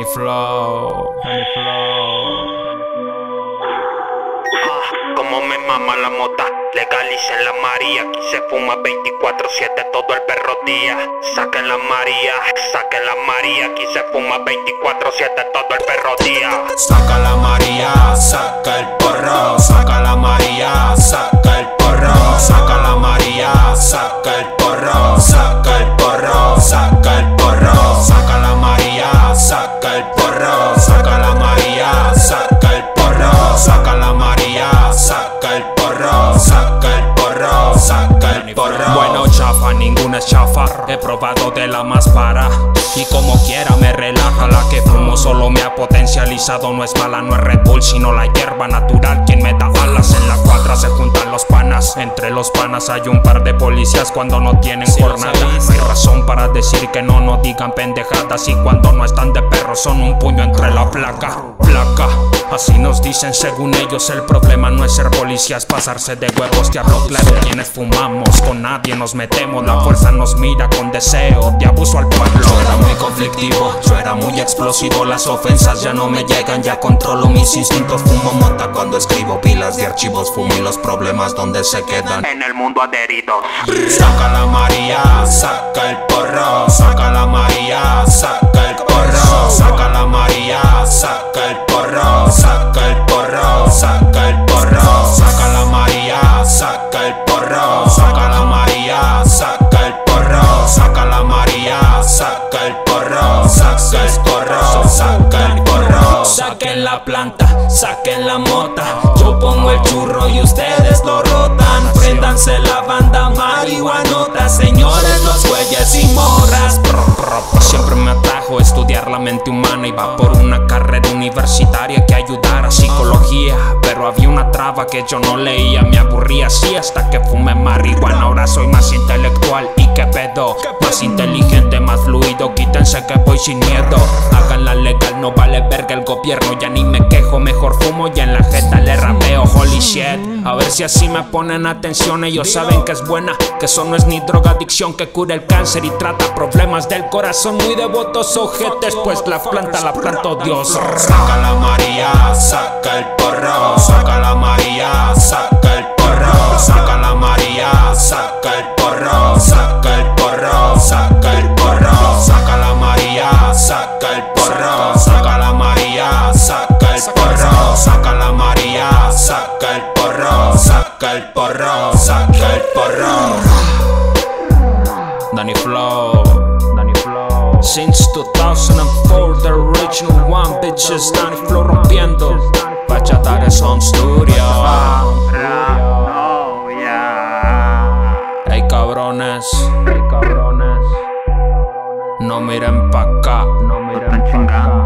Danny Flow, Danny Flow. Ah, como me mama la mota, legalicen la María, aquí se fuma 24-7 todo el perro día. Saquen la María, saquen la María, aquí se fuma 24-7 todo el perro día. Saca la María, saca el Bueno, chafa, ninguna es chafa. He probado de la más para. Y como quiera me relaja. La que fumo solo me ha potencializado. No es mala, no es Red Bull, sino la hierba natural. Quien me da alas en la cuadra se juntan los panas. Entre los panas hay un par de policías cuando no tienen jornada. No hay razón para decir que no, no digan pendejadas. Y cuando no están de perro son un puño entre la placa. Placa. Así nos dicen según ellos el problema no es ser policías, pasarse de huevos, te hablo claro quienes fumamos, con nadie nos metemos, la fuerza nos mira con deseo de abuso al pueblo. Yo era muy conflictivo, yo era muy explosivo, las ofensas ya no me llegan, ya controlo mis instintos, fumo mota cuando escribo pilas de archivos, fumo y los problemas donde se quedan. En el mundo adherido. Saca la María, saca el porro, saca la María, saca el porro, saca la María, saca el porro, saca el porro, saca el porro, saca la María, saca el porro, saca la María, saca el porro, saca la María, saca el porro, saca el porro, saca el porro. Saquen la planta, saquen la mota. Yo pongo el churro y ustedes lo rotan. Préndanse la banda marihuanota. Señores, los güeyes y morras. Siempre me estudiar la mente humana. Iba por una carrera universitaria que ayudara psicología. Pero había una traba que yo no leía. Me aburría así hasta que fumé marihuana. Ahora soy más intelectual y que pedo. Más inteligente, más fluido. Quítense que voy sin miedo. No vale verga el gobierno. Ya ni me quejo, mejor fumo y en la jeta le rapeo. Holy shit. A ver si así me ponen atención. Ellos saben que es buena, que eso no es ni drogadicción que cura el cáncer y trata problemas del corazón. Muy devotos ojetes, pues la planta la plantó Dios. Saca la María, saca el porro, saca la María, saca el porro, saca saca el porro, saca el porro. Danny Flow, Danny Flow. Since 2004, the original one, bitches. Danny Flow rompiendo. Bachatares Home Studio. Oh, yeah. Hey cabrones, hey cabrones. No miren pa' acá, no miren Están chingando.